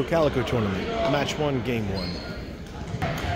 Pro Calico Tournament, Match 1, Game 1.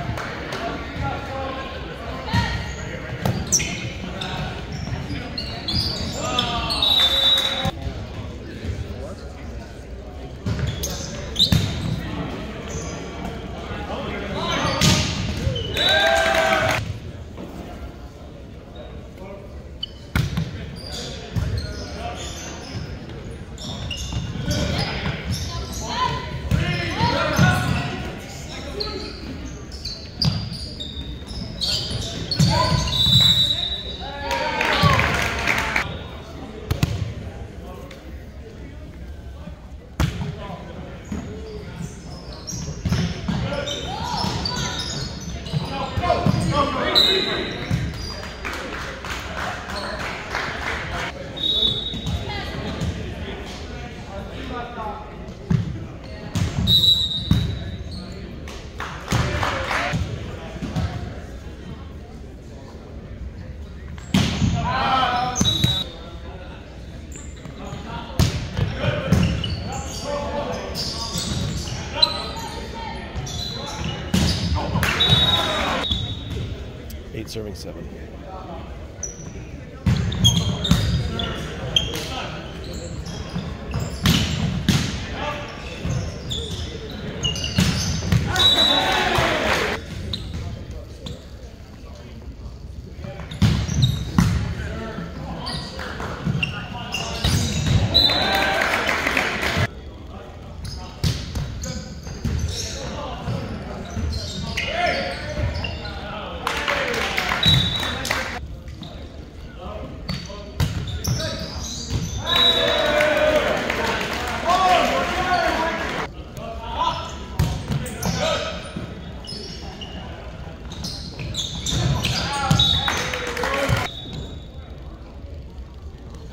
Serving seven.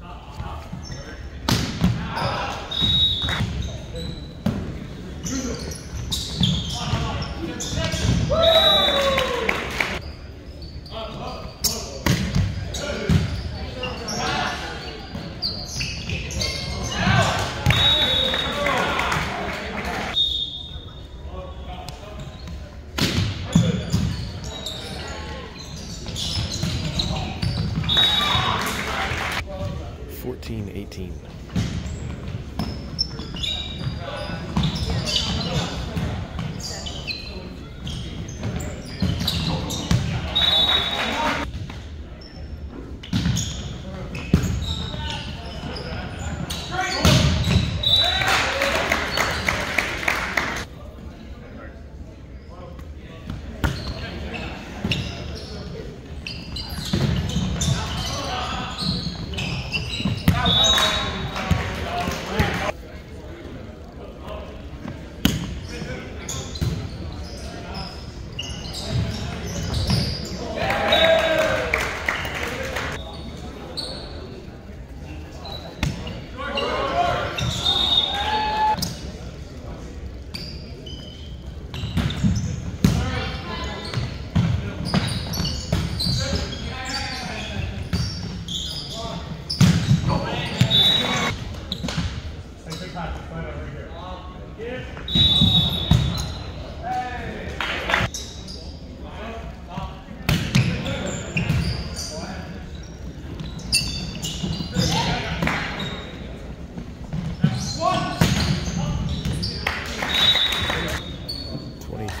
好。team.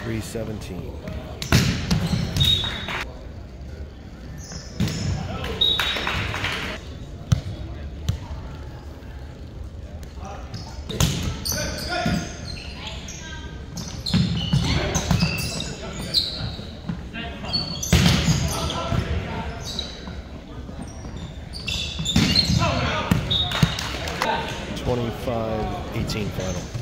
Twenty-three seventeen. Twenty-five eighteen final.